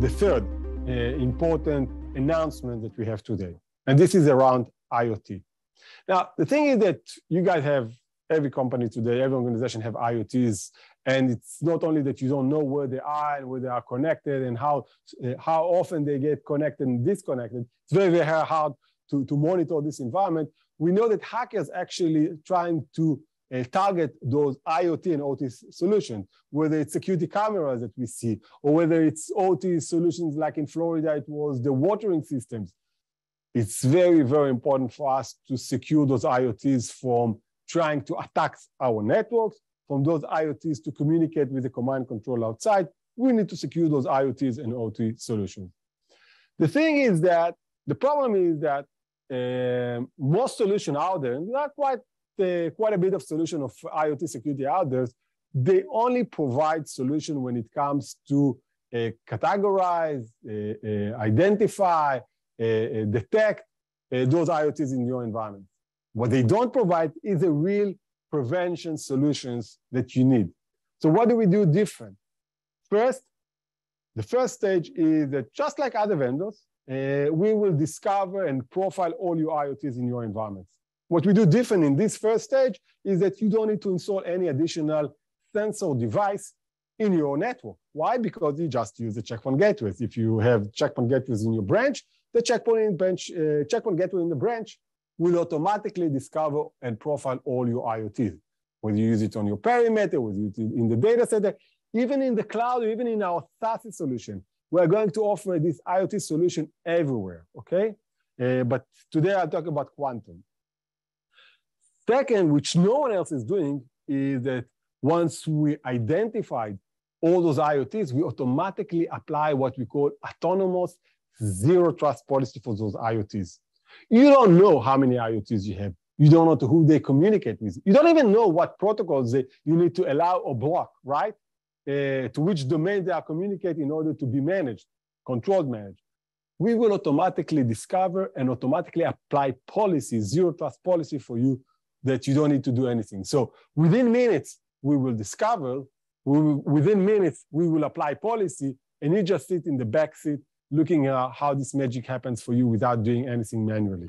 the third uh, important announcement that we have today. And this is around IoT. Now, the thing is that you guys have every company today, every organization have IoTs, and it's not only that you don't know where they are and where they are connected and how uh, how often they get connected and disconnected. It's very very hard to, to monitor this environment. We know that hackers actually trying to uh, target those IoT and OT solutions, whether it's security cameras that we see, or whether it's OT solutions like in Florida, it was the watering systems. It's very, very important for us to secure those IoTs from trying to attack our networks, from those IoTs to communicate with the command control outside. We need to secure those IoTs and OT solutions. The thing is that the problem is that uh, most solutions out there, and there are quite uh, quite a bit of solution of IoT security out there. They only provide solution when it comes to uh, categorize, uh, uh identify, uh, uh, detect those IoTs in your environment. What they don't provide is the real prevention solutions that you need. So what do we do different? First, the first stage is that just like other vendors, we will discover and profile all your IoTs in your environments. What we do different in this first stage is that you don't need to install any additional sensor device in your network. Why? Because you just use the Check Point gateways. If you have Check Point gateways in your branch, the Check Point, in uh, Check Point gateway in the branch will automatically discover and profile all your IoTs. Whether you use it on your perimeter, whether you use it in the data center, even in the cloud, even in our SASE solution, we're going to offer this IoT solution everywhere, okay? Uh, but today I'll talk about quantum. Second, which no one else is doing, is that once we identified all those IoTs, we automatically apply what we call autonomous zero trust policy for those IoTs. You don't know how many IoTs you have. You don't know to who they communicate with. You don't even know what protocols they, you need to allow or block, right? Uh, to which domain they are communicating in order to be managed, controlled managed. We will automatically discover and automatically apply policy, zero trust policy for you that you don't need to do anything. So within minutes, we will discover, we will, within minutes, we will apply policy, and you just sit in the back seat looking at how this magic happens for you without doing anything manually.